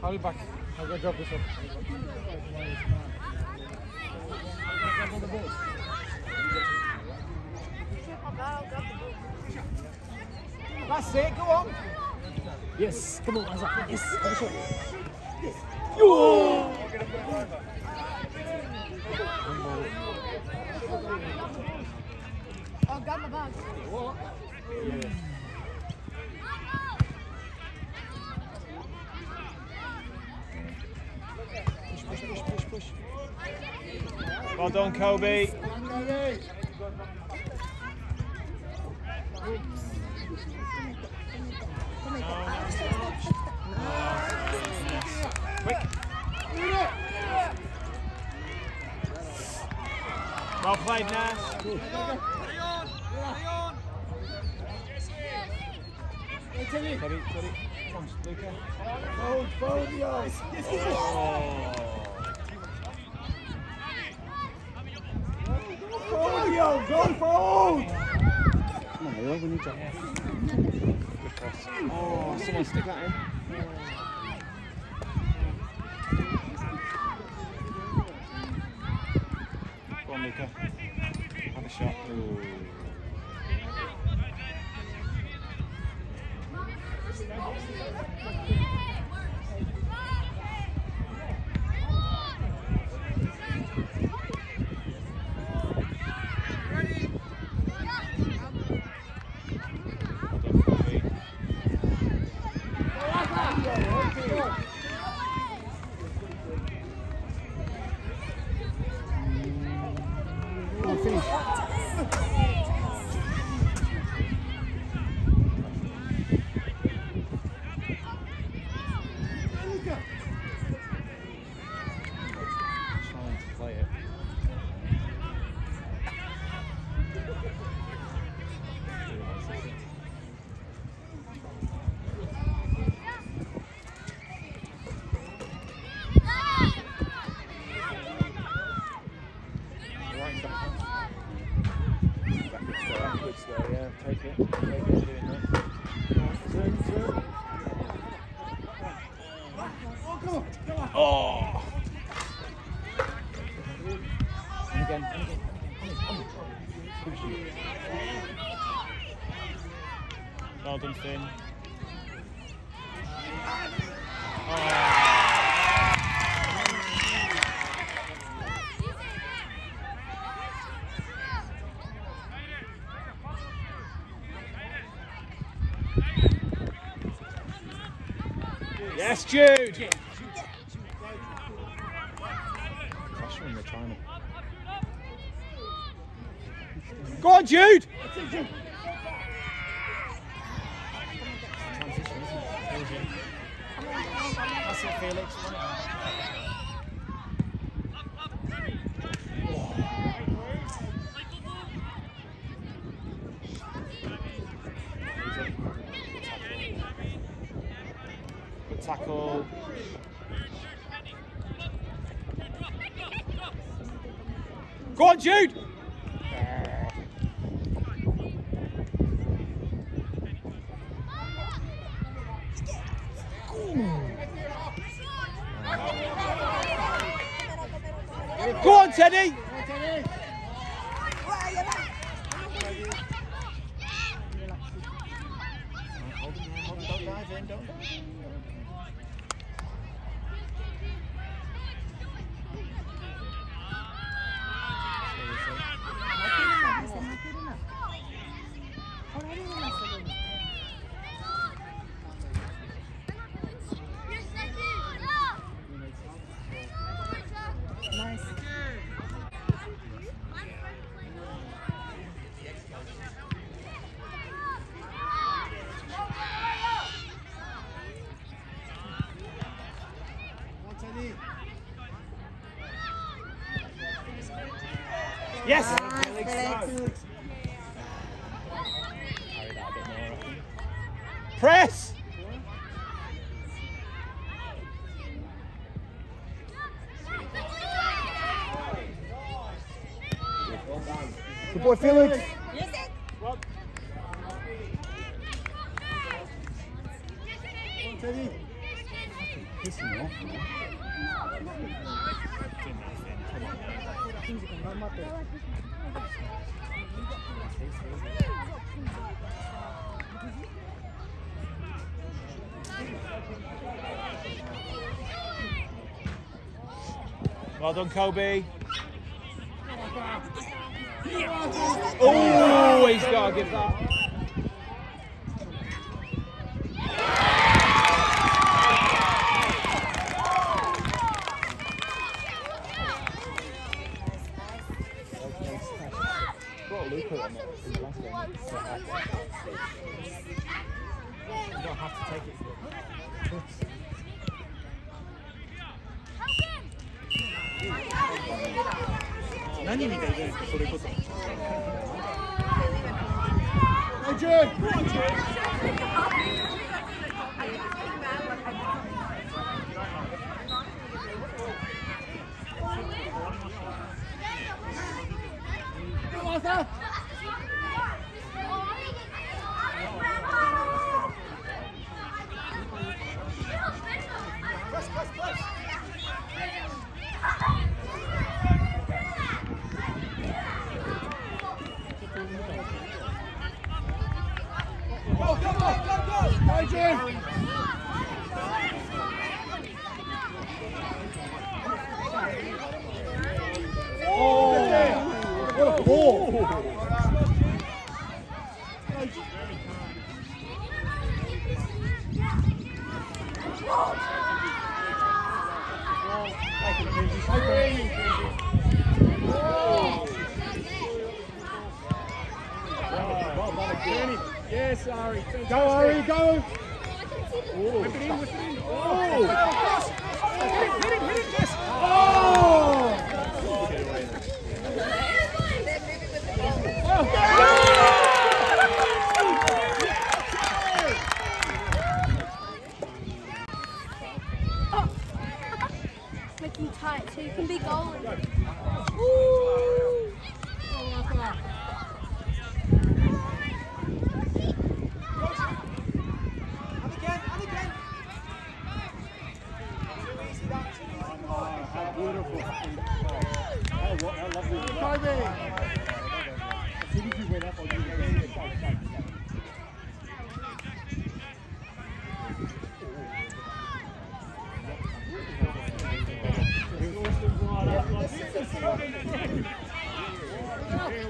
I'll be back. I'll go drop this off. That's it, go on. Yes, come on, Isaac. Yes, have a shot. Yes. Yo! Oh, got my bag. Well done, Kobe. Quick. Well played, Nas. Teddy, Teddy. Come on, Luca. Fold, fold, yo. Oh. Fold, yo. Go. Come on, Leo, we need to. Good cross. Oh, someone stick that in. Go on, Luca. Have a shot. Ooh. Well done, Kobe. Come on, finish. Trying to play it. Right back. Backwards there, backwards there, yeah. Take it. Take it, doing that. Turn, turn. Oh! And again, and again. On it, on it. Push you. Well done, oh. Yes, Jude! Pressure when they're trying to. Go on, Jude! That's it, Felix. Tackle. Go on, Jude! Go on, Teddy! Him, don't dive in, don't. Nice. Yes. Nice, Felix. Carry that a bit more. Think. Press. Good boy, Felix. Teddy. Pissing Well done, Kobe. Oh, he's got to give that. Adrian. Go, Arthur. Yes, Ari. Go, Ari, go. Lovely. Kobe. As soon as you went up, I'll do it again.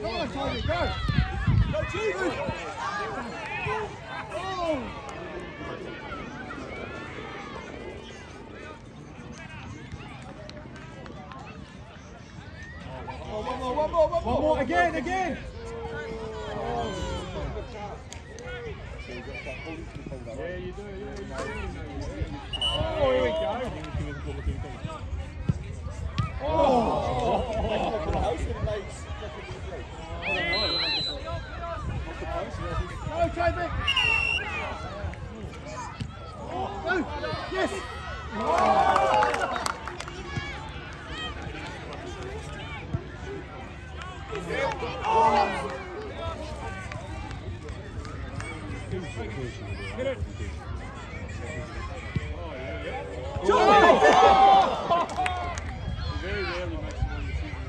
Come on, Toby, go. Go, Jesus. Oh. One one more, one more. One more, again, again. Oh, here we go. Go, Toby. Go. Yes. Very rarely makes one in the season,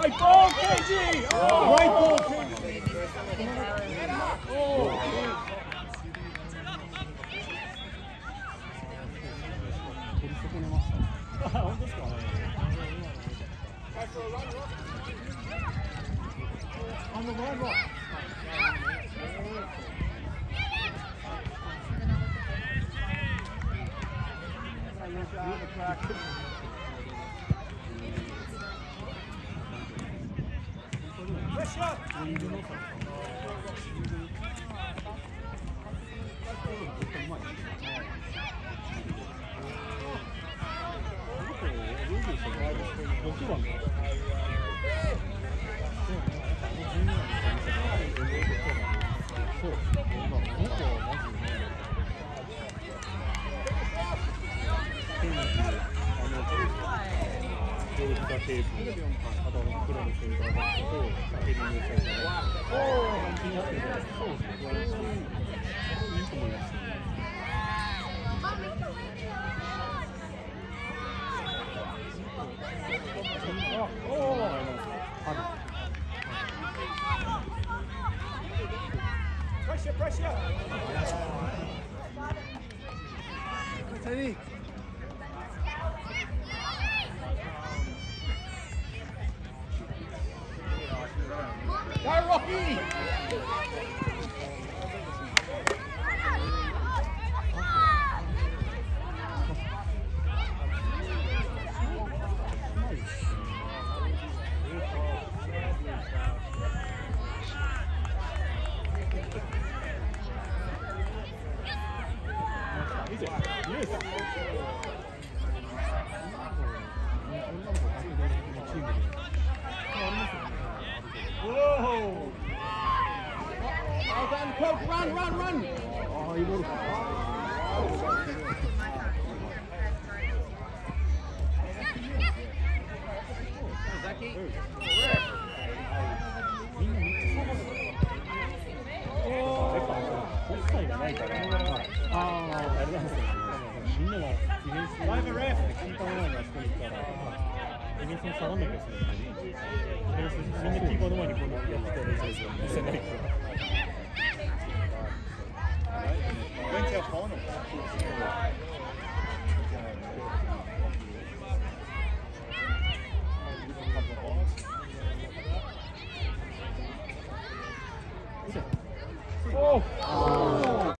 Right ball, KG! Oh, right ball, KG! Oh, you. テープ。プロの先輩とアケミの先輩がランってそうですねバランいいと思いますあ、おお、あの、ある。れなんですよ。みんながディフェンスキーパーの前にあそこに行ったら、ディフェンスに下がんなきゃいけないのに、ディフェンスみんなキーパーの前にこうやってたら見せないから。 opponent.